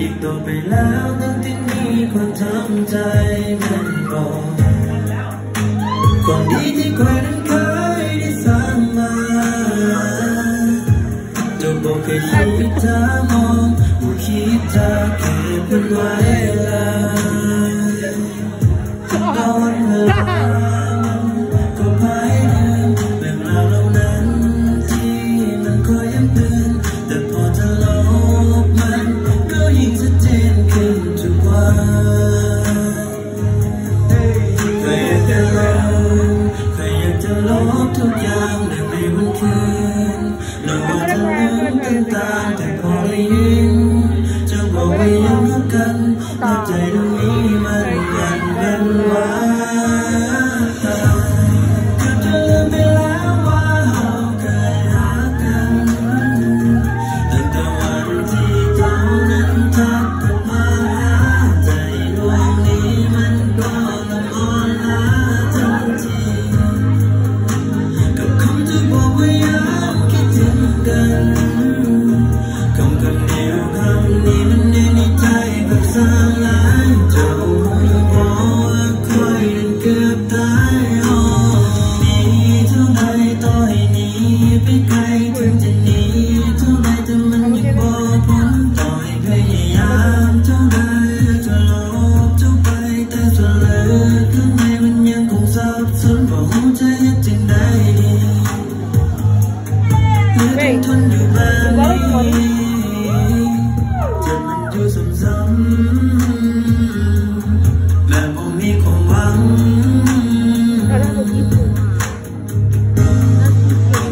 อีกต่อไปแล้วนั้นที่มีคนทำใจมันก่อนความดีที่ใครนั้นเคยได้สร้างมาจะบอกเคยคิดจามองบ่คิดจะเก็บมันไว้แล้ว ลบทุกอย่างในวันคืนแล้วว่าจะลืมต่างๆแต่พอได้ยินจะบอกว่ายัง ง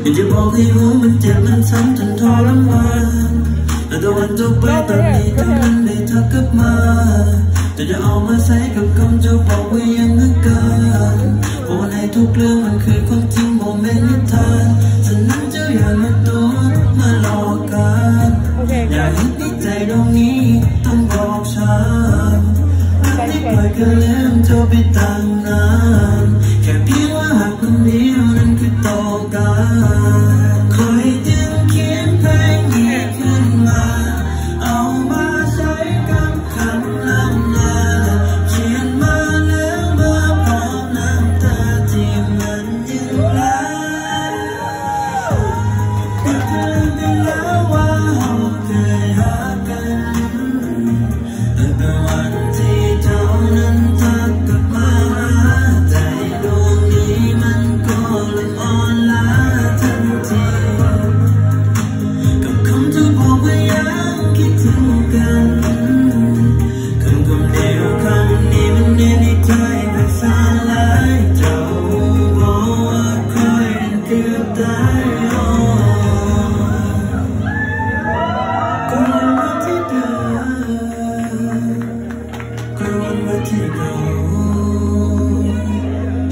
อยากจะบอกให้รู้มันเจ็บมันซ้ำจนทรมานแต่ตะวันตกไปตอนนี้เท่านั้นได้ทักกลับมาแต่จะเอามาใส่กับคำจะบอกว่ายังนึกกันเพราะว่าในทุกเรื่องมันคือความจริงโมเมนต์นิทานฉะนั้นเจ้าอย่ามาตัวมาหลอกกันโอเคอย่ายึดในใจตรงนี้ต้องบอกฉันรักที่ปล่อยก็ลืมเธอไปตั้งนาน love.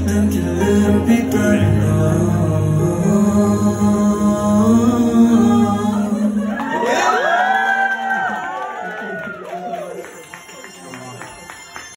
Don't you let me burn low